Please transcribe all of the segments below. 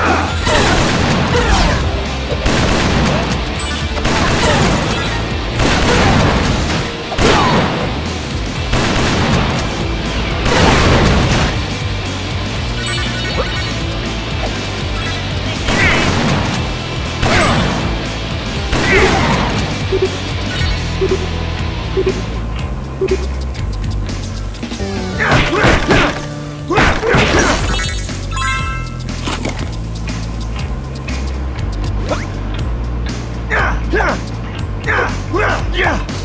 Ah! Yeah!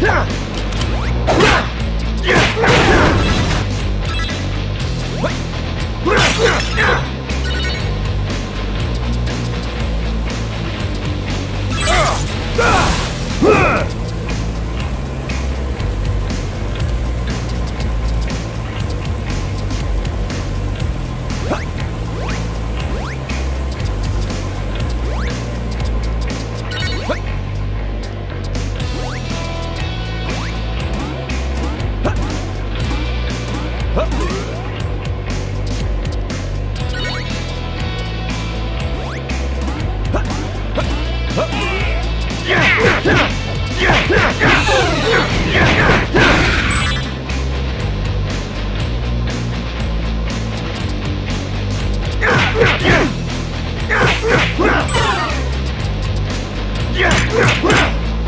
呀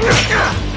Yeah!